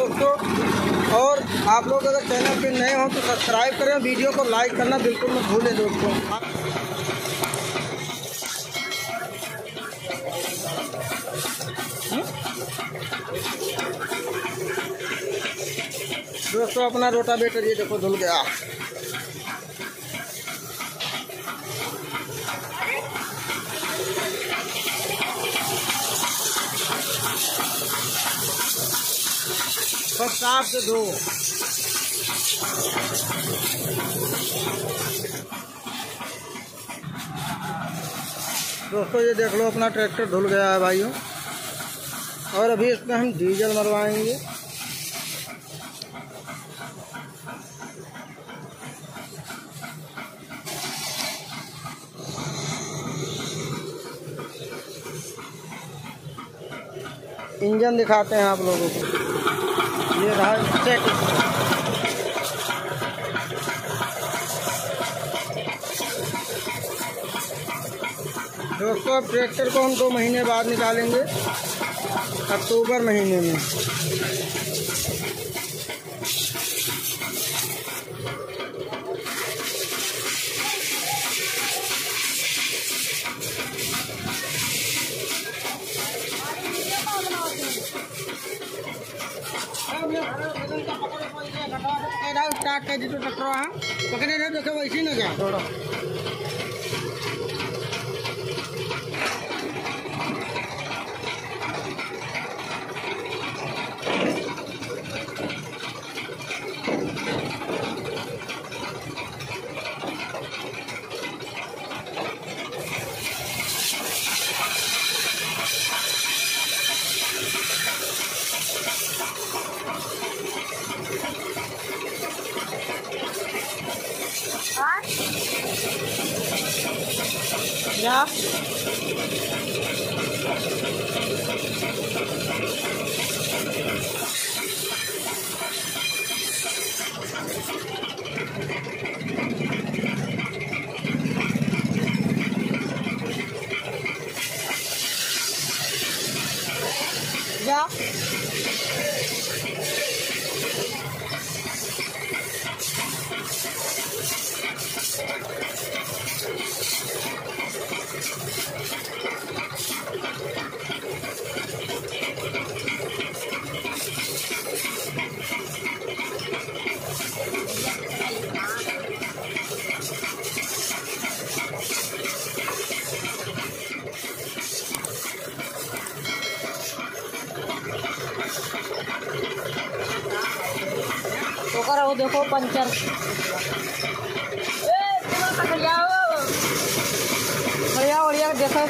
दोस्तों, और आप लोग अगर चैनल पे नए हों तो सब्सक्राइब करें, वीडियो को लाइक करना बिल्कुल मत भूलें दोस्तों। दोस्तों, अपना रोटा बेटर ये देखो धुल गया। साफ़ से धो दोस्तों, ये देख लो, अपना ट्रैक्टर धुल गया है भाइयों। और अभी इसमें हम डीजल मरवाएँगे। इंजन दिखाते हैं आप लोगों को। ये रहा चेक दोस्तों, अब ट्रैक्टर को हम दो महीने बाद निकालेंगे, अक्टूबर महीने में। स्टार्ट कर दी तो टकरा पकड़े रहे देखे वैसे न जा đó Yeah. Ja. ओकर वो देखो पंचर खड़िया बढ़िया देखो